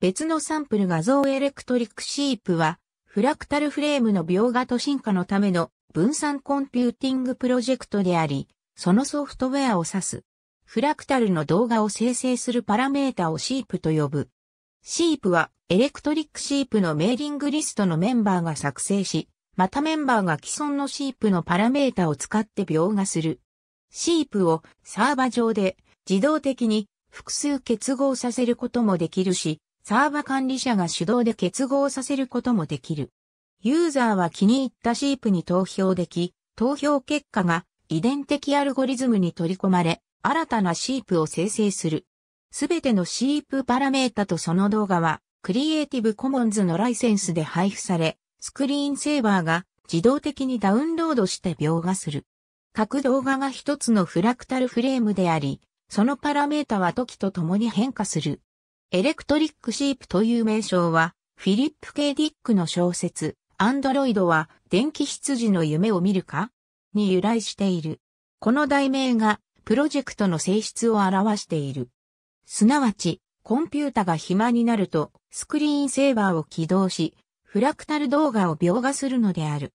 別のサンプル画像 Electric Sheepは、フラクタルフレームの描画と進化のための分散コンピューティングプロジェクトであり、そのソフトウェアを指す。フラクタルの動画を生成するパラメータをシープと呼ぶ。シープは Electric Sheepのメーリングリストのメンバーが作成し、またメンバーが既存のシープのパラメータを使って描画する。シープをサーバ上で自動的に複数結合させることもできるし、サーバ管理者が手動で結合させることもできる。ユーザーは気に入ったシープに投票でき、投票結果が遺伝的アルゴリズムに取り込まれ、新たなシープを生成する。すべてのシープパラメータとその動画は、クリエイティブコモンズのライセンスで配布され、スクリーンセーバーが自動的にダウンロードして描画する。各動画が一つのフラクタルフレームであり、そのパラメータは時と共に変化する。 Electric Sheep という名称は、フィリップ・ケイ・ディックの小説、アンドロイドは電気羊の夢を見るかに由来している。この題名がプロジェクトの性質を表している。すなわち、コンピュータが暇になると、スクリーンセーバーを起動し、フラクタル動画を描画するのである。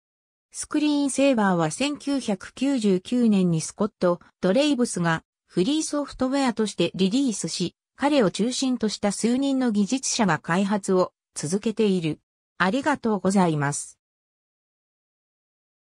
スクリーンセーバーは1999年にスコット・ドレイブスがフリーソフトウェアとしてリリースし、彼を中心とした数人の技術者が開発を続けている。ありがとうございます。